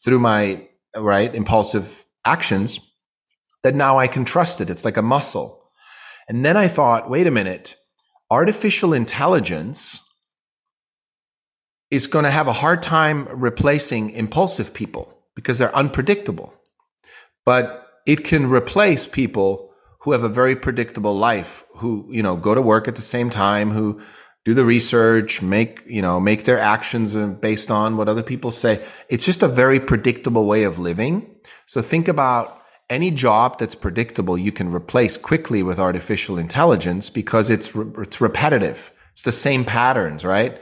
through my right impulsive actions that now I can trust it. It's like a muscle. And then I thought, wait a minute, artificial intelligence is going to have a hard time replacing impulsive people because they're unpredictable. But it can replace people who have a very predictable life, who, you know, go to work at the same time, who do the research, make, you know, make their actions uh, based on what other people say. It's just a very predictable way of living. So think about any job that's predictable, you can replace quickly with artificial intelligence because it's, re- it's repetitive. It's the same patterns, right?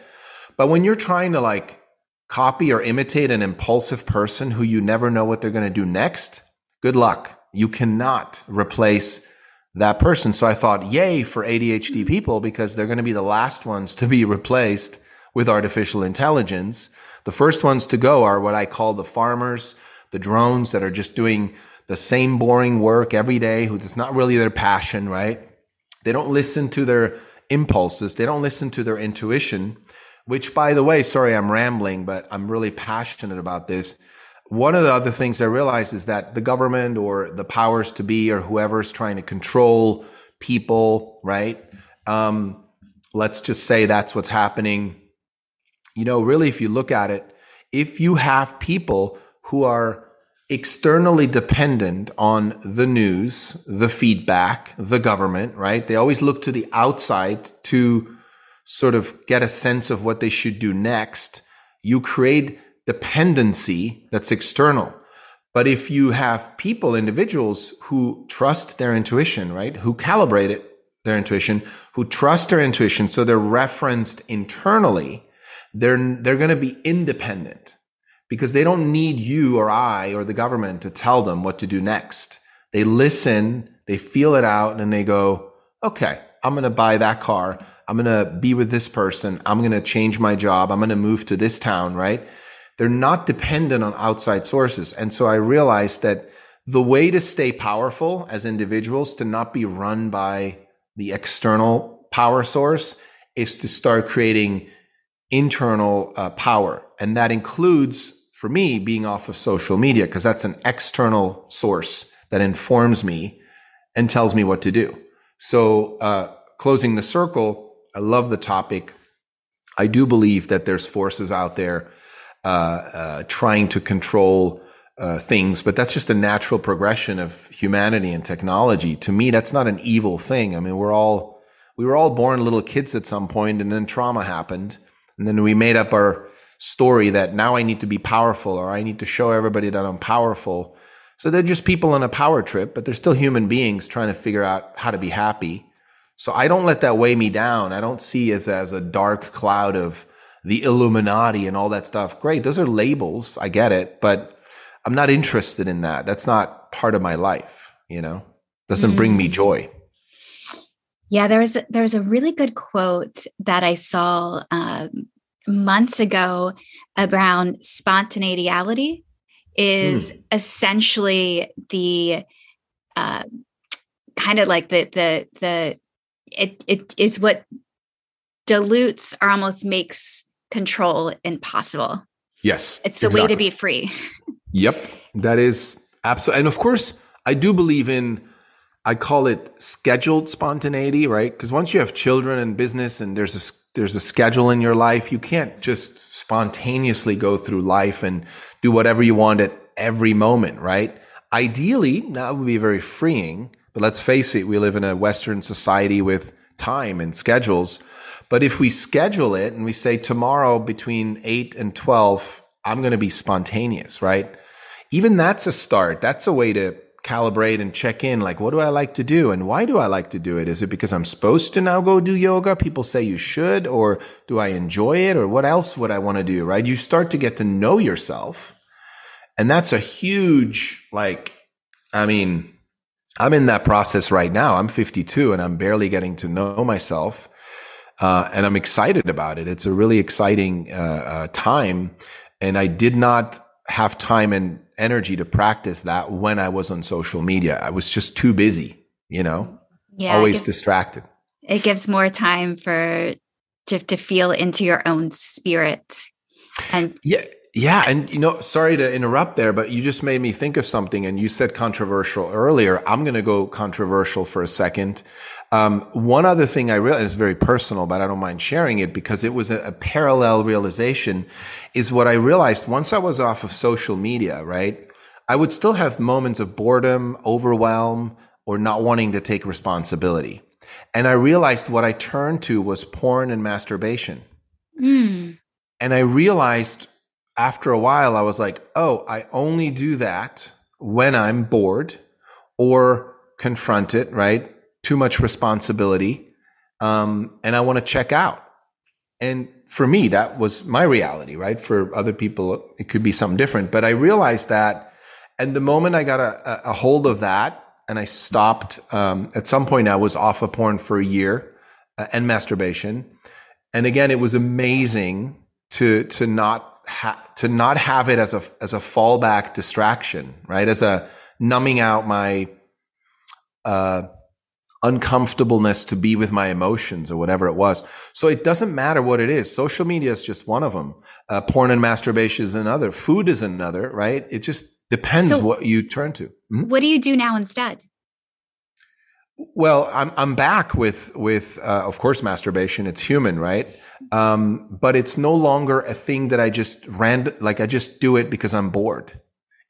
But when you're trying to like copy or imitate an impulsive person who you never know what they're going to do next, good luck. You cannot replace that person. So I thought, yay for ADHD people because they're going to be the last ones to be replaced with artificial intelligence. The first ones to go are what I call the farmers, the drones that are just doing the same boring work every day, who it's not really their passion, right? They don't listen to their impulses. They don't listen to their intuition, which by the way, sorry, I'm rambling, but I'm really passionate about this one of the other things I realized is that the government or the powers to be or whoever's trying to control people, right? Um, let's just say that's what's happening. You know, really, if you look at it, if you have people who are externally dependent on the news, the feedback, the government, right? They always look to the outside to sort of get a sense of what they should do next. You create dependency that's external. But if you have people, individuals who trust their intuition, right? Who calibrate it, their intuition, who trust their intuition, so they're referenced internally, they're, they're going to be independent because they don't need you or I or the government to tell them what to do next. They listen, they feel it out, and they go, okay, I'm going to buy that car. I'm going to be with this person. I'm going to change my job. I'm going to move to this town, right? They're not dependent on outside sources. And so I realized that the way to stay powerful as individuals, to not be run by the external power source, is to start creating internal uh, power. And that includes, for me, being off of social media, because that's an external source that informs me and tells me what to do. So, uh, closing the circle, I love the topic. I do believe that there's forces out there uh, uh, trying to control uh, things, but that's just a natural progression of humanity and technology. To me, that's not an evil thing. I mean, we're all we were all born little kids at some point, and then trauma happened, and then we made up our story that now I need to be powerful or I need to show everybody that I'm powerful. So they're just people on a power trip, but they're still human beings trying to figure out how to be happy. So I don't let that weigh me down. I don't see it as a dark cloud of the Illuminati and all that stuff. Great. Those are labels. I get it, but I'm not interested in that. That's not part of my life, you know, doesn't mm. bring me mm. joy. Yeah, there's there's a really good quote that I saw um, months ago around spontaneity is mm. essentially the uh, kind of like the the the it it is what dilutes or almost makes control impossible. Yes, it's the exactly. way to be free. yep, that is absolutely, and of course, I do believe in I call it scheduled spontaneity, right? Because once you have children and business and there's a there's a schedule in your life, you can't just spontaneously go through life and do whatever you want at every moment, right? Ideally, that would be very freeing, but let's face it, we live in a western society with time and schedules. But if we schedule it and we say tomorrow between 8 and 12, I'm going to be spontaneous, right? Even that's a start. That's a way to calibrate and check in like what do i like to do and why do i like to do it? Is it because i'm supposed to now go do yoga? People say you should or do i enjoy it or what else would i want to do right? You start to get to know yourself and that's a huge like i mean i'm in that process right now. I'm 52 and i'm barely getting to know myself uh, and i'm excited about it it's a really exciting uh, uh, time and i did not have time and energy to practice that when I was on social media. I was just too busy, you know, yeah, always gives, distracted. It gives more time for to, to feel into your own spirit. And yeah, yeah. And, you know, sorry to interrupt there, but you just made me think of something. And you said controversial earlier. I'm going to go controversial for a second. Um, one other thing I realized is very personal, but I don't mind sharing it because it was a, a, parallel realization is what I realized once I was off of social media, right? I would still have moments of boredom, overwhelm, or not wanting to take responsibility. And I realized what I turned to was porn and masturbation. Mm. And I realized after a while, I was like, oh, I only do that when I'm bored or confronted, right? Too much responsibility, um, and I want to check out. And for me, that was my reality, right? For other people, it could be something different. But I realized that, and the moment I got a, a hold of that, and I stopped. Um, at some point, I was off of porn for a year uh, and masturbation, and again, it was amazing to to not ha- to not have it as a as a fallback distraction, right? As a numbing out my uh, uncomfortableness to be with my emotions or whatever it was. So it doesn't matter what it is. Social media is just one of them. Uh, porn and masturbation is another. Food is another, right? It just depends so what you turn to. Hmm? What do you do now instead? Well, I'm I'm back with with uh, of course masturbation. It's human, right? Um, but it's no longer a thing that I just ran like I just do it because I'm bored.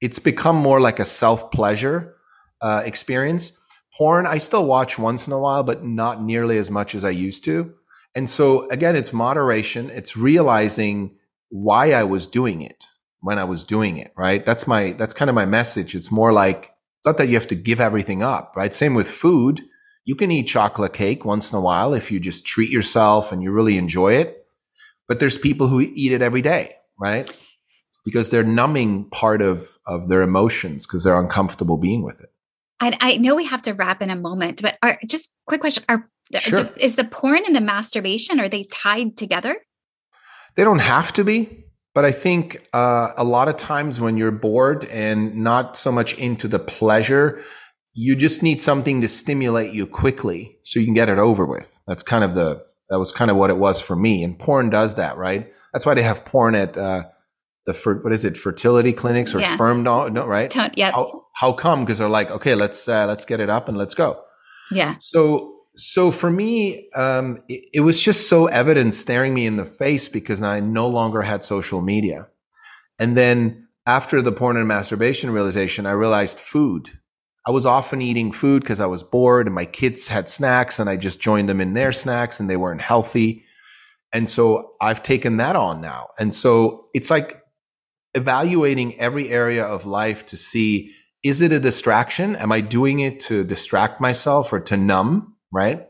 It's become more like a self pleasure uh, experience porn I still watch once in a while, but not nearly as much as I used to. And so again, it's moderation. It's realizing why I was doing it when I was doing it, right? That's my, that's kind of my message. It's more like, it's not that you have to give everything up, right? Same with food. You can eat chocolate cake once in a while if you just treat yourself and you really enjoy it. But there's people who eat it every day, right? Because they're numbing part of, of their emotions because they're uncomfortable being with it. I, I know we have to wrap in a moment, but are, just quick question: Are sure. the, is the porn and the masturbation are they tied together? They don't have to be, but I think uh, a lot of times when you're bored and not so much into the pleasure, you just need something to stimulate you quickly so you can get it over with. That's kind of the that was kind of what it was for me, and porn does that, right? That's why they have porn at. Uh, the for, what is it fertility clinics or yeah. sperm no, right? Yeah how, how come? Because they're like okay let's uh, let's get it up and let's go. Yeah. So so for me um, it, it, was just so evident staring me in the face because i no longer had social media. And then after the porn and masturbation realization i realized food. I was often eating food because i was bored and my kids had snacks and i just joined them in their snacks and they weren't healthy. And so I've taken that on now. And so it's like evaluating every area of life to see is it a distraction? Am I doing it to distract myself or to numb, right?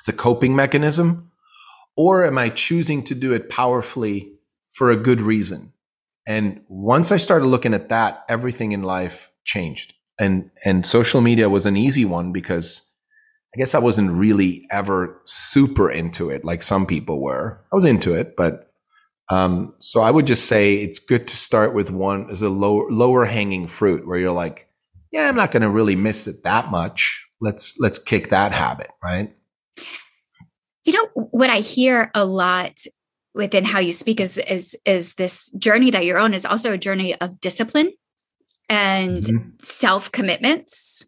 It's a coping mechanism. Or am I choosing to do it powerfully for a good reason? And once I started looking at that, everything in life changed. And and social media was an easy one because I guess I wasn't really ever super into it like some people were. I was into it, but um, so I would just say it's good to start with one as a low, lower hanging fruit where you're like, yeah, I'm not going to really miss it that much. Let's let's kick that habit, right? You know what I hear a lot within how you speak is is is this journey that you're on is also a journey of discipline and mm-hmm. self commitments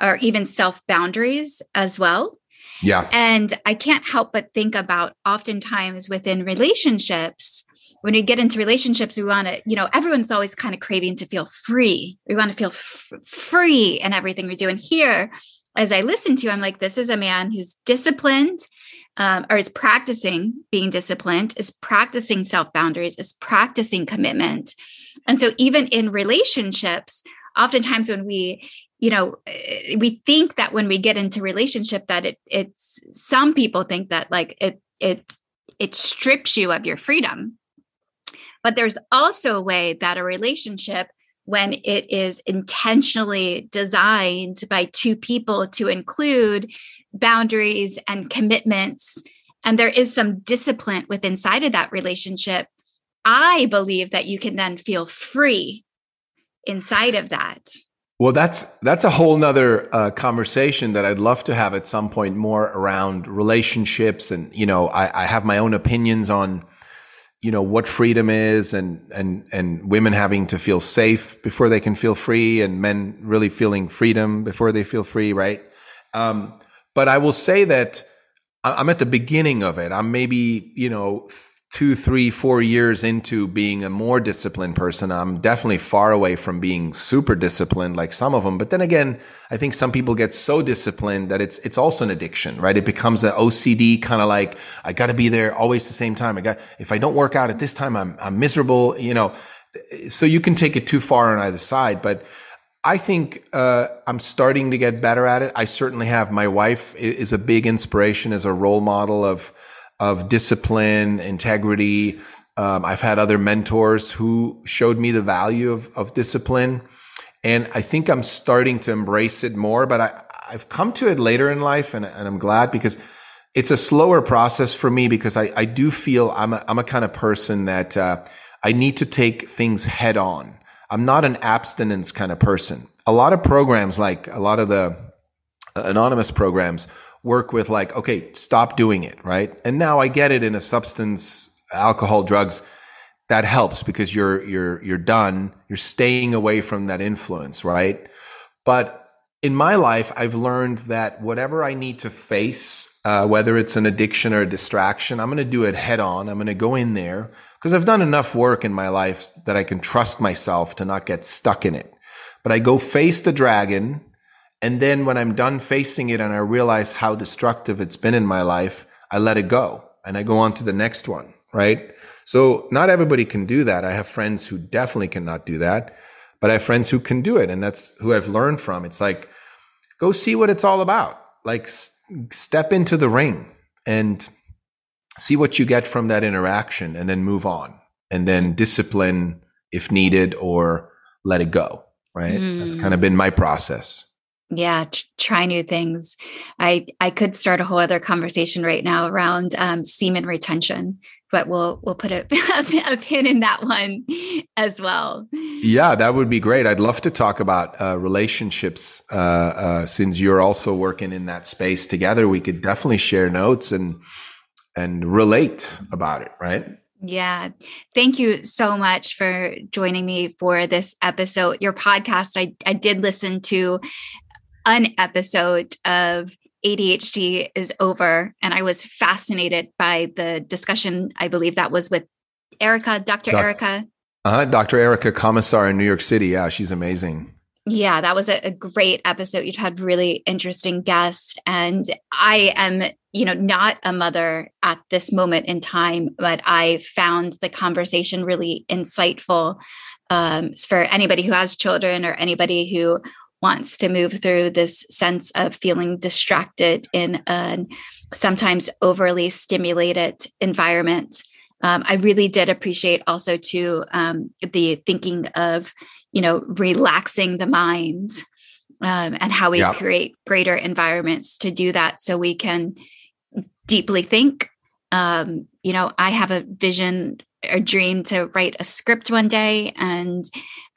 or even self boundaries as well. Yeah. And I can't help but think about oftentimes within relationships, when we get into relationships, we want to, you know, everyone's always kind of craving to feel free. We want to feel f- free in everything we do. And here, as I listen to, I'm like, this is a man who's disciplined um, or is practicing being disciplined, is practicing self boundaries, is practicing commitment. And so, even in relationships, oftentimes when we you know eh, we think that when we get into relationship that it it's some people think that like it it it strips you of your freedom. But there's also a way that a relationship when it is intentionally designed by two people to include boundaries and commitments and there is some discipline within inside of that relationship i believe that you can then feel free inside of that well, that's that's a whole nother uh, conversation that I'd love to have at some point more around relationships, and you know, I, I have my own opinions on, you know, what freedom is, and and and women having to feel safe before they can feel free, and men really feeling freedom before they feel free, right? Um, but I will say that I'm at the beginning of it. I'm maybe you know two, three, four years into being a more disciplined person, I'm definitely far away from being super disciplined like some of them. But then again, I think some people get so disciplined that it's it's also an addiction, right? It becomes an OCD kind of like I got to be there always the same time. I got if I don't work out at this time, I'm I'm miserable. You know, so you can take it too far on either side, but. I think uh, I'm starting to get better at it. I certainly have. My wife is a big inspiration as a role model of of discipline, integrity. Um, I've had other mentors who showed me the value of, of discipline. And I think I'm starting to embrace it more, but I, I've come to it later in life and, and I'm glad because it's a slower process for me because I, I do feel I'm a, I'm a kind of person that uh, I need to take things head on. I'm not an abstinence kind of person. A lot of programs, like a lot of the anonymous programs, work with like, okay, stop doing it, right? And now I get it in a substance, alcohol, drugs. That helps because you're you're you're done. You're staying away from that influence, right? But in my life, I've learned that whatever I need to face, uh, whether it's an addiction or a distraction, I'm going to do it head on. I'm going to go in there because I've done enough work in my life that I can trust myself to not get stuck in it. But I go face the dragon and then when I'm done facing it and I realize how destructive it's been in my life, I let it go and I go on to the next one, right? So not everybody can do that. I have friends who definitely cannot do that, but I have friends who can do it. And that's who I've learned from. It's like, go see what it's all about. Like s- step into the ring and see what you get from that interaction and then move on and then discipline if needed or let it go. Right. Mm. That's kind of been my process yeah try new things. I i could start a whole other conversation right now around um, semen retention but we'll we'll put a, [laughs] a, pin in that one as well. Yeah that would be great. I'd love to talk about uh, relationships uh, uh, since you're also working in that space together. We could definitely share notes and and relate about it right? Yeah. Thank you so much for joining me for this episode. Your podcast, I, I did listen to an episode of ADHD is over. And I was fascinated by the discussion. I believe that was with Erica, Dr. Doc- Erica. Uh, Dr. Erica Komisar in New York City. Yeah, she's amazing. Yeah, that was a, a, great episode. You'd had really interesting guests. And I am, you know, not a mother at this moment in time, but I found the conversation really insightful um, for anybody who has children or anybody who wants to move through this sense of feeling distracted in a sometimes overly stimulated environment. Um, I really did appreciate also too um, the thinking of you know relaxing the mind um, and how we yeah. create greater environments to do that so we can deeply think um, you know i have a vision or dream to write a script one day and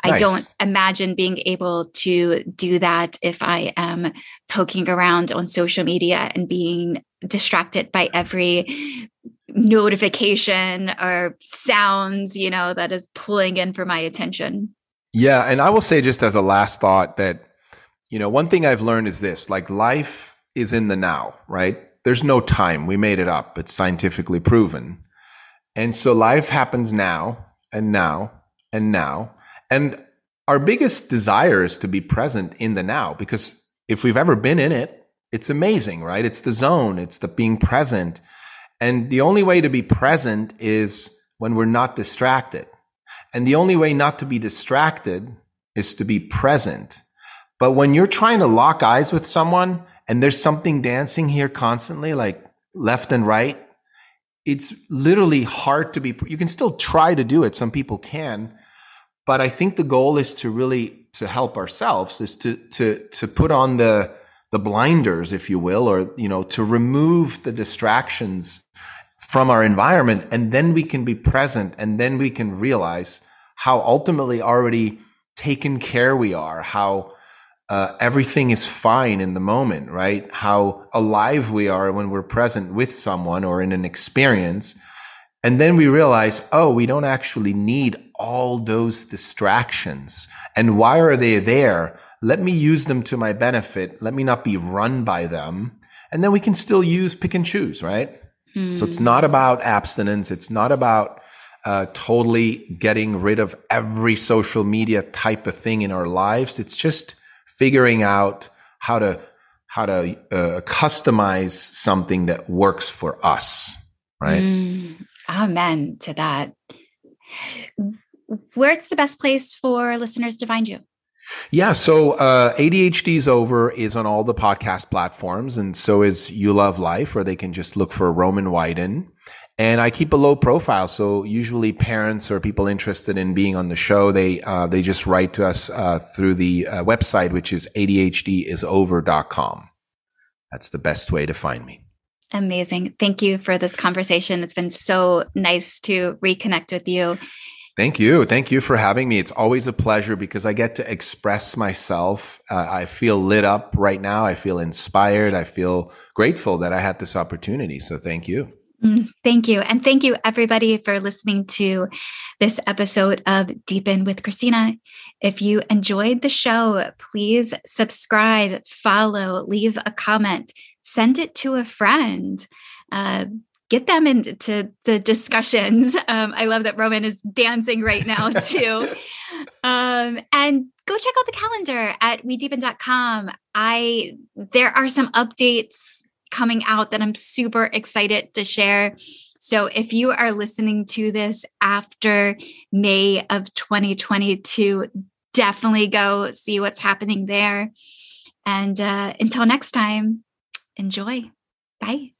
nice. i don't imagine being able to do that if i am poking around on social media and being distracted by every notification or sounds you know that is pulling in for my attention yeah, and I will say just as a last thought that you know, one thing I've learned is this, like life is in the now, right? There's no time. We made it up. It's scientifically proven. And so life happens now and now and now. And our biggest desire is to be present in the now because if we've ever been in it, it's amazing, right? It's the zone, it's the being present. And the only way to be present is when we're not distracted. And the only way not to be distracted is to be present. But when you're trying to lock eyes with someone and there's something dancing here constantly, like left and right, it's literally hard to be, you can still try to do it. Some people can. But I think the goal is to really, to help ourselves is to, to, to put on the, the blinders, if you will, or, you know, to remove the distractions from our environment and then we can be present and then we can realize how ultimately already taken care we are how uh, everything is fine in the moment right? How alive we are when we're present with someone or in an experience. And then we realize oh we don't actually need all those distractions. And why are they there? Let me use them to my benefit. Let me not be run by them. And then we can still use pick and choose right? Mm. So it's not about abstinence. It's not about uh, totally getting rid of every social media type of thing in our lives. It's just figuring out how to how to uh, customize something that works for us. Right. Mm. Amen to that. Where's the best place for listeners to find you? Yeah, so uh, ADHD's Over is on all the podcast platforms, and so is You Love Life, or they can just look for Roman Wyden. And I keep a low profile, so usually parents or people interested in being on the show, they uh, they just write to us uh, through the uh, website, which is ADHDisover.com. That's the best way to find me. Amazing. Thank you for this conversation. It's been so nice to reconnect with you. Thank you. Thank you for having me. It's always a pleasure because I get to express myself. Uh, I feel lit up right now. I feel inspired. I feel grateful that I had this opportunity. So thank you. Mm, thank you. And thank you, everybody, for listening to this episode of Deepen with Christina. If you enjoyed the show, please subscribe, follow, leave a comment, send it to a friend. Uh, get them into the discussions. [laughs] Um, I love that Roman is dancing right now [laughs] too. um, and go check out the calendar at wedeepen.com. I there are some updates coming out that I'm super excited to share. So if you are listening to this after May of 2022, definitely go see what's happening there. And uh, until next time, enjoy. Bye.